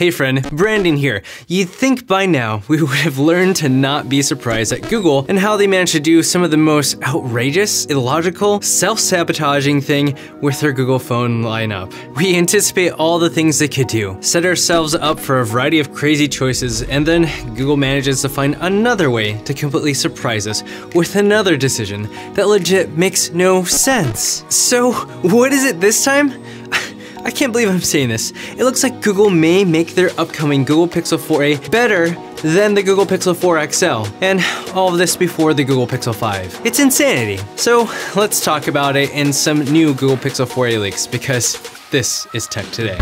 Hey friend, Brandon here. You'd think by now we would have learned to not be surprised at Google and how they managed to do some of the most outrageous, illogical, self-sabotaging thing with their Google phone lineup. We anticipate all the things they could do, set ourselves up for a variety of crazy choices, and then Google manages to find another way to completely surprise us with another decision that legit makes no sense. So, what is it this time? I can't believe I'm saying this. It looks like Google may make their upcoming Google Pixel 4a better than the Google Pixel 4 XL, and all of this before the Google Pixel 5. It's insanity. So let's talk about it in some new Google Pixel 4a leaks because this is Tech Today.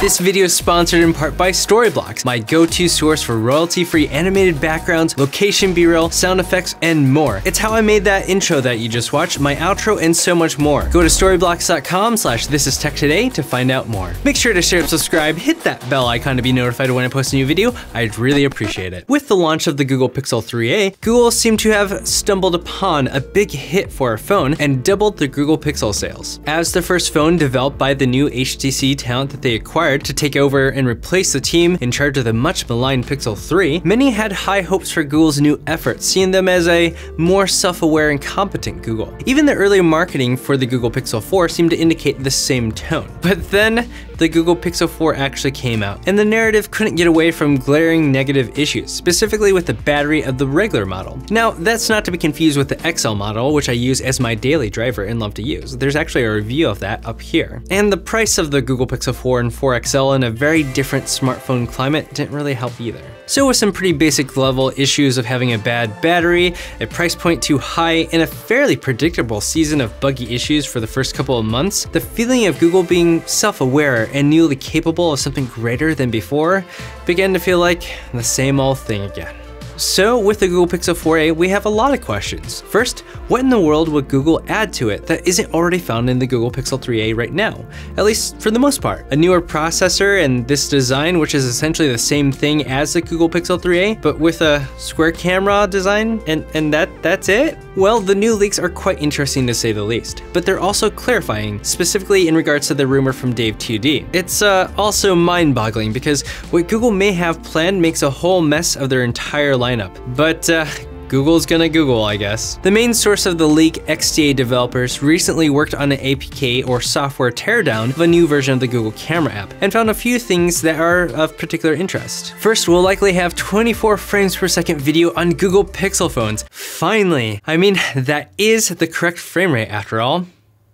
This video is sponsored in part by Storyblocks, my go-to source for royalty-free animated backgrounds, location b-roll, sound effects, and more. It's how I made that intro that you just watched, my outro, and so much more. Go to storyblocks.com slash this is tech today to find out more. Make sure to share and subscribe, hit that bell icon to be notified when I post a new video. I'd really appreciate it. With the launch of the Google Pixel 3a, Google seemed to have stumbled upon a big hit for a phone and doubled the Google Pixel sales. As the first phone developed by the new HTC talent that they acquired, to take over and replace the team in charge of the much maligned Pixel 3, many had high hopes for Google's new efforts, seeing them as a more self-aware and competent Google. Even the early marketing for the Google Pixel 4 seemed to indicate the same tone. But then, the Google Pixel 4 actually came out, and the narrative couldn't get away from glaring negative issues, specifically with the battery of the regular model. Now, that's not to be confused with the XL model, which I use as my daily driver and love to use. There's actually a review of that up here. And the price of the Google Pixel 4 and 4 XL in a very different smartphone climate didn't really help either. So with some pretty basic level issues of having a bad battery, a price point too high, and a fairly predictable season of buggy issues for the first couple of months, the feeling of Google being self-aware and newly capable of something greater than before began to feel like the same old thing again. So with the Google Pixel 4a, we have a lot of questions. First, what in the world would Google add to it that isn't already found in the Google Pixel 3a right now? At least for the most part. A newer processor and this design, which is essentially the same thing as the Google Pixel 3a, but with a square camera design, and, and that that's it? Well, the new leaks are quite interesting to say the least, but they're also clarifying, specifically in regards to the rumor from Dave 2D. It's uh, also mind-boggling because what Google may have planned makes a whole mess of their entire lineup lineup. But uh, Google's gonna Google, I guess. The main source of the leak, XDA developers, recently worked on an APK or software teardown of a new version of the Google Camera app and found a few things that are of particular interest. First, we'll likely have 24 frames per second video on Google Pixel phones. Finally! I mean, that is the correct frame rate after all.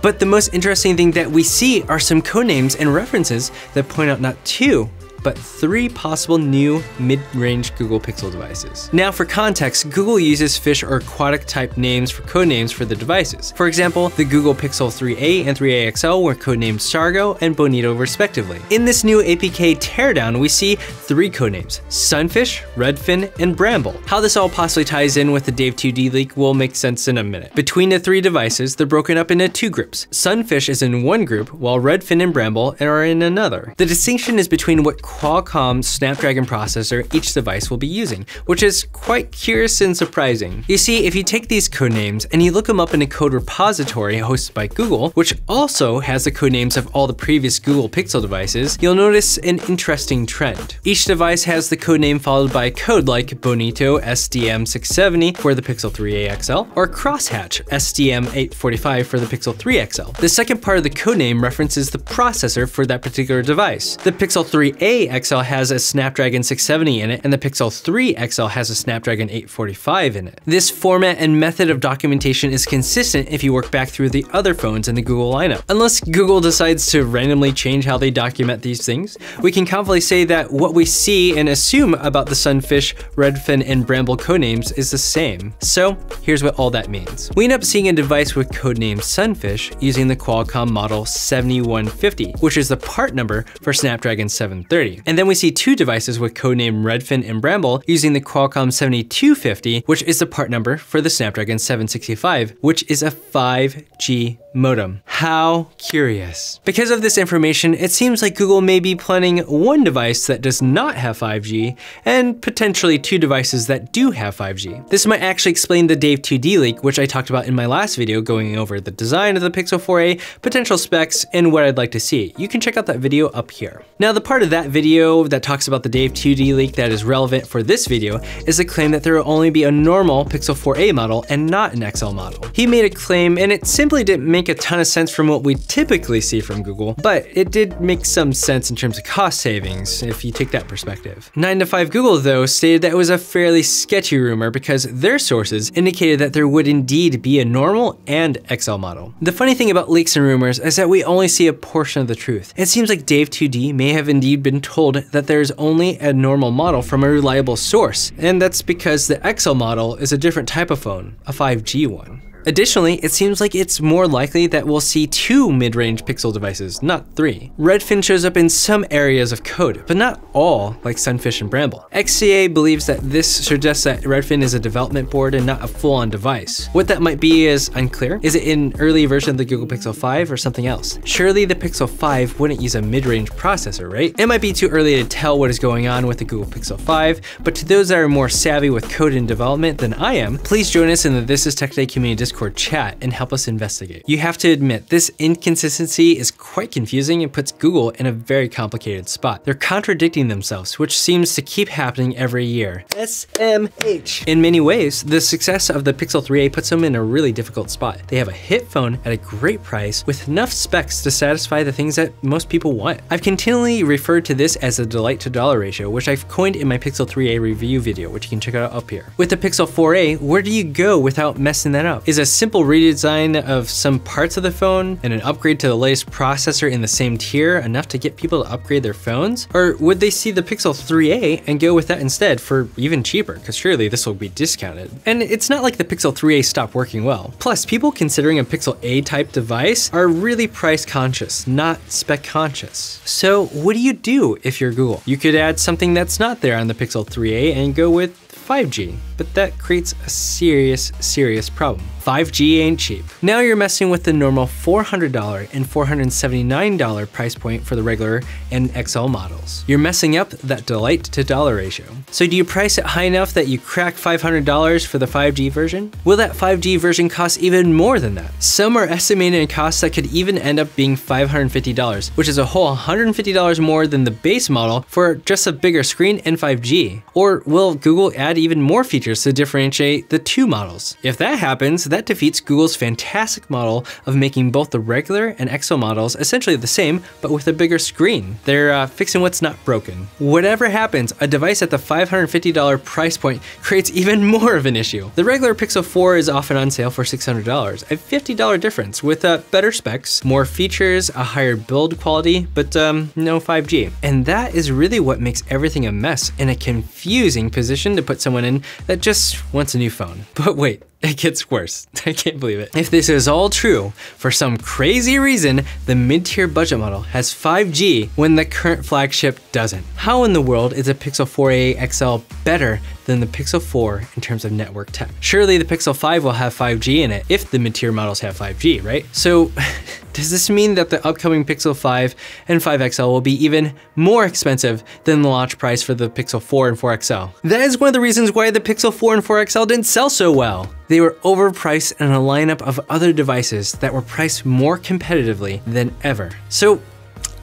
But the most interesting thing that we see are some codenames and references that point out not two, but three possible new mid-range Google Pixel devices. Now for context, Google uses fish or aquatic type names for codenames for the devices. For example, the Google Pixel 3a and 3a XL were codenamed Sargo and Bonito respectively. In this new APK teardown, we see three codenames, Sunfish, Redfin, and Bramble. How this all possibly ties in with the Dave 2D leak will make sense in a minute. Between the three devices, they're broken up into two groups. Sunfish is in one group, while Redfin and Bramble are in another. The distinction is between what Qualcomm Snapdragon processor each device will be using, which is quite curious and surprising. You see, if you take these codenames and you look them up in a code repository hosted by Google, which also has the codenames of all the previous Google Pixel devices, you'll notice an interesting trend. Each device has the codename followed by a code like Bonito SDM670 for the Pixel 3a XL, or Crosshatch SDM845 for the Pixel 3 XL. The second part of the codename references the processor for that particular device. The Pixel 3a XL has a Snapdragon 670 in it, and the Pixel 3 XL has a Snapdragon 845 in it. This format and method of documentation is consistent if you work back through the other phones in the Google lineup. Unless Google decides to randomly change how they document these things, we can confidently say that what we see and assume about the Sunfish, Redfin, and Bramble codenames is the same. So here's what all that means. We end up seeing a device with codename Sunfish using the Qualcomm model 7150, which is the part number for Snapdragon 730 already. And then we see two devices with codename Redfin and Bramble using the Qualcomm 7250, which is the part number for the Snapdragon 765, which is a 5G modem. How curious. Because of this information, it seems like Google may be planning one device that does not have 5G and potentially two devices that do have 5G. This might actually explain the Dave 2D leak, which I talked about in my last video going over the design of the Pixel 4a, potential specs, and what I'd like to see. You can check out that video up here. Now the part of that video that talks about the Dave 2D leak that is relevant for this video is the claim that there will only be a normal Pixel 4a model and not an XL model. He made a claim and it simply didn't make a ton of sense from what we typically see from Google, but it did make some sense in terms of cost savings if you take that perspective. 9 to 5 Google though stated that it was a fairly sketchy rumor because their sources indicated that there would indeed be a normal and XL model. The funny thing about leaks and rumors is that we only see a portion of the truth. It seems like Dave 2D may have indeed been told that there's only a normal model from a reliable source, and that's because the XL model is a different type of phone, a 5G one. Additionally, it seems like it's more likely that we'll see two mid-range Pixel devices, not three. Redfin shows up in some areas of code, but not all, like Sunfish and Bramble. XDA believes that this suggests that Redfin is a development board and not a full-on device. What that might be is unclear. Is it an early version of the Google Pixel 5 or something else? Surely the Pixel 5 wouldn't use a mid-range processor, right? It might be too early to tell what is going on with the Google Pixel 5, but to those that are more savvy with code and development than I am, please join us in the This is Tech Today community Discord Discord chat and help us investigate. You have to admit, this inconsistency is quite confusing and puts Google in a very complicated spot. They're contradicting themselves, which seems to keep happening every year. SMH. In many ways, the success of the Pixel 3a puts them in a really difficult spot. They have a hit phone at a great price with enough specs to satisfy the things that most people want. I've continually referred to this as the delight to dollar ratio, which I've coined in my Pixel 3a review video, which you can check out up here. With the Pixel 4a, where do you go without messing that up? Is a simple redesign of some parts of the phone and an upgrade to the latest processor in the same tier enough to get people to upgrade their phones? Or would they see the Pixel 3a and go with that instead for even cheaper? Because surely this will be discounted. And it's not like the Pixel 3a stopped working well. Plus, people considering a Pixel A type device are really price conscious, not spec conscious. So what do you do if you're Google? You could add something that's not there on the Pixel 3a and go with 5G, but that creates a serious, serious problem. 5G ain't cheap. Now you're messing with the normal $400 and $479 price point for the regular and XL models. You're messing up that delight to dollar ratio. So do you price it high enough that you crack $500 for the 5G version? Will that 5G version cost even more than that? Some are estimating a cost that could even end up being $550, which is a whole $150 more than the base model for just a bigger screen and 5G. Or will Google add even more features to differentiate the two models? If that happens, defeats Google's fantastic model of making both the regular and XL models essentially the same, but with a bigger screen. They're uh, fixing what's not broken. Whatever happens, a device at the $550 price point creates even more of an issue. The regular Pixel 4 is often on sale for $600, a $50 difference with uh, better specs, more features, a higher build quality, but um, no 5G. And that is really what makes everything a mess and a confusing position to put someone in that just wants a new phone. But wait, it gets worse. I can't believe it. If this is all true, for some crazy reason, the mid-tier budget model has 5G when the current flagship doesn't. How in the world is a Pixel 4a XL better than the Pixel 4 in terms of network tech? Surely the Pixel 5 will have 5G in it if the mid-tier models have 5G, right? So does this mean that the upcoming Pixel 5 and 5 XL will be even more expensive than the launch price for the Pixel 4 and 4 XL? That is one of the reasons why the Pixel 4 and 4 XL didn't sell so well. They were overpriced in a lineup of other devices that were priced more competitively than ever. So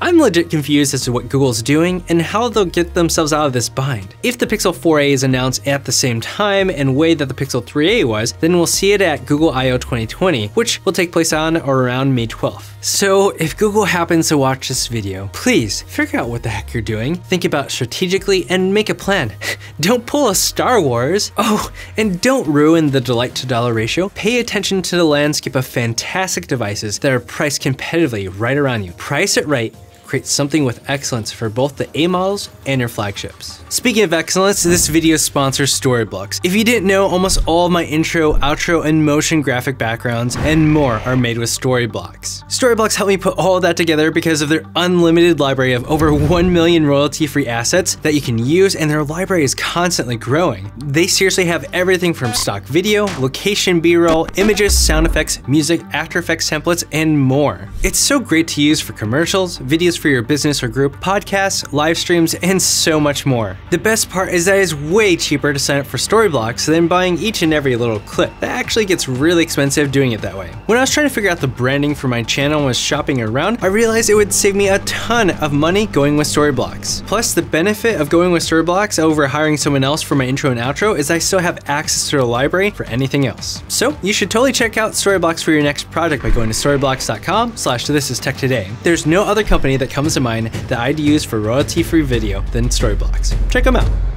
I'm legit confused as to what Google's doing and how they'll get themselves out of this bind. If the Pixel 4a is announced at the same time and way that the Pixel 3a was, then we'll see it at Google I.O. 2020, which will take place on or around May 12th. So if Google happens to watch this video, please figure out what the heck you're doing, think about strategically, and make a plan. don't pull a Star Wars. Oh, and don't ruin the delight to dollar ratio. Pay attention to the landscape of fantastic devices that are priced competitively right around you. Price it right create something with excellence for both the A models and your flagships. Speaking of excellence, this video sponsors Storyblocks. If you didn't know, almost all of my intro, outro, and motion graphic backgrounds and more are made with Storyblocks. Storyblocks help me put all that together because of their unlimited library of over 1 million royalty-free assets that you can use and their library is constantly growing. They seriously have everything from stock video, location b-roll, images, sound effects, music, After Effects templates, and more. It's so great to use for commercials, videos for your business or group, podcasts, live streams, and so much more. The best part is that it's way cheaper to sign up for Storyblocks than buying each and every little clip. That actually gets really expensive doing it that way. When I was trying to figure out the branding for my channel and was shopping around, I realized it would save me a ton of money going with Storyblocks. Plus, the benefit of going with Storyblocks over hiring someone else for my intro and outro is I still have access to the library for anything else. So you should totally check out Storyblocks for your next project by going to storyblocks.com slash this is tech today. There's no other company that comes to mind that I'd use for royalty-free video than Storyblocks. Check them out.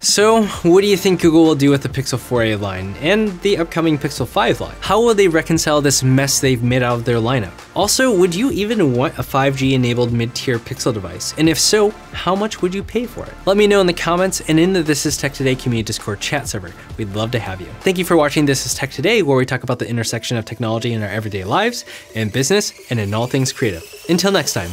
So, what do you think Google will do with the Pixel 4a line and the upcoming Pixel 5 line? How will they reconcile this mess they've made out of their lineup? Also, would you even want a 5G enabled mid-tier Pixel device? And if so, how much would you pay for it? Let me know in the comments and in the This is Tech Today community Discord chat server. We'd love to have you. Thank you for watching This is Tech Today, where we talk about the intersection of technology in our everyday lives, in business, and in all things creative. Until next time.